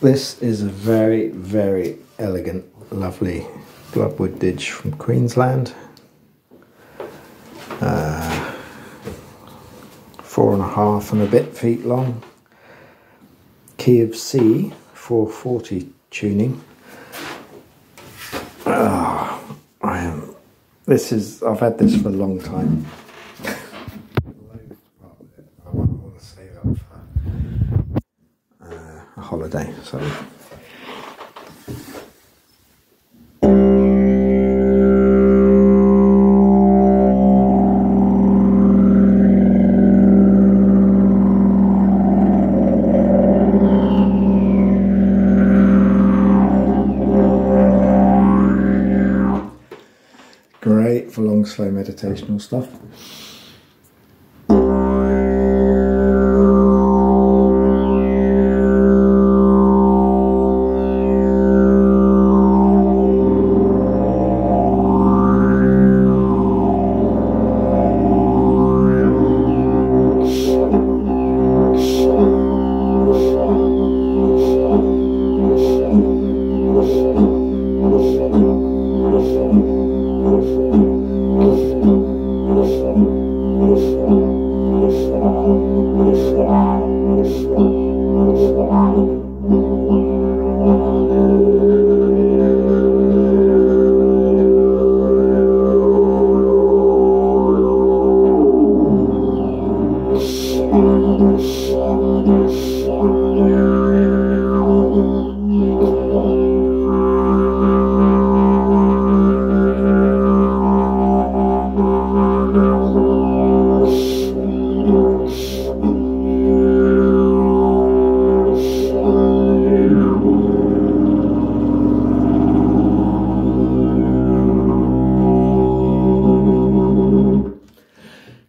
This is a very, very elegant, lovely bloodwood didge from Queensland. Uh, four and a half and a bit feet long. Key of C 440 tuning. Oh, I am. This is. I've had this for a long time. I want to save up for a holiday. So. Great for long, slow meditational stuff.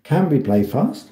Can be played fast.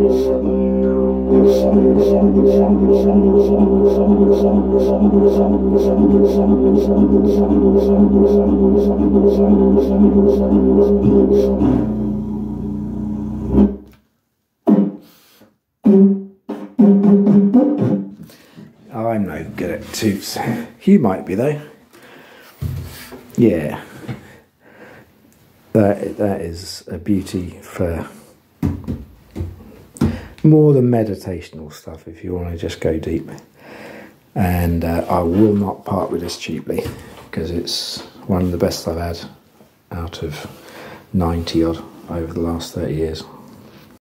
I'm no good at toots. You might be though. Yeah. That that is a beauty for more than meditational stuff if you want to just go deep. And uh, I will not part with this cheaply because it's one of the best I've had out of 90 odd over the last 30 years.